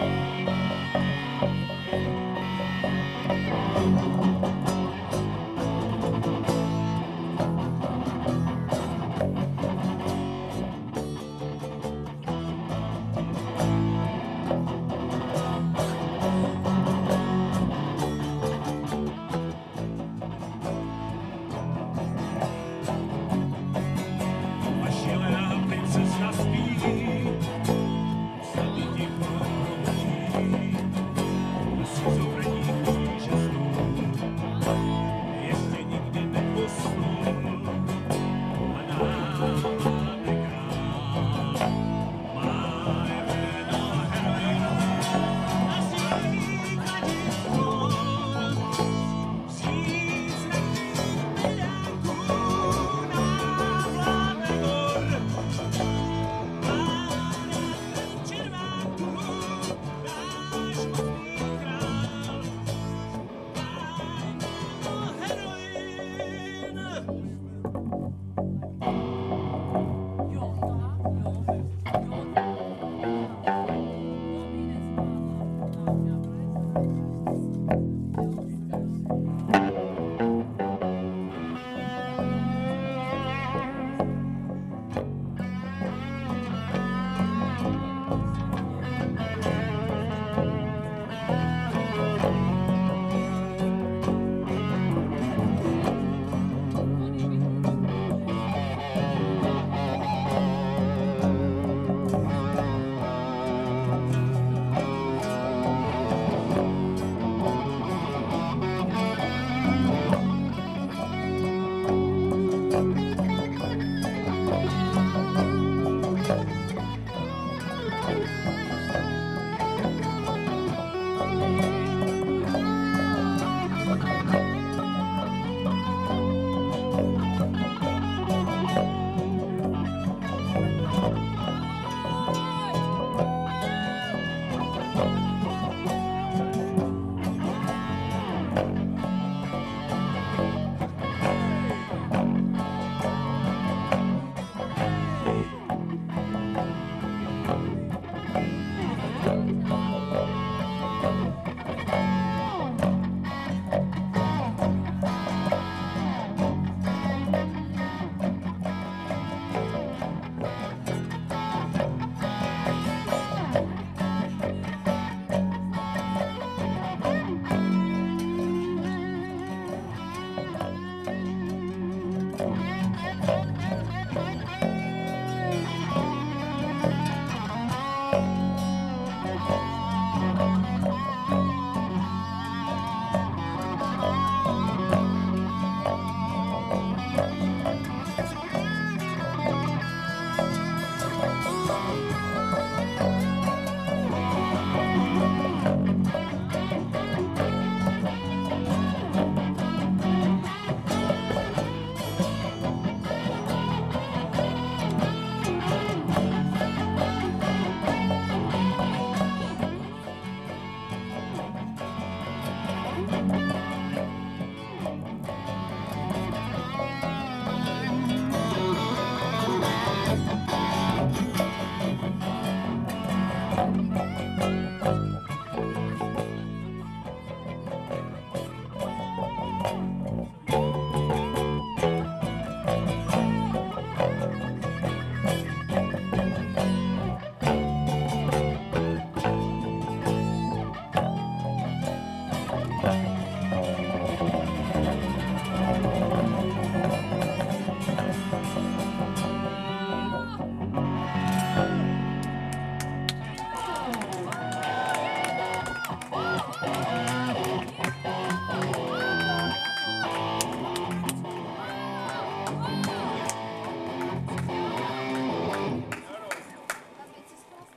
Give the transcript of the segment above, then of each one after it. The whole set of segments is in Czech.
Bye.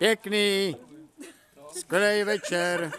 Pěkný, skvělý večer.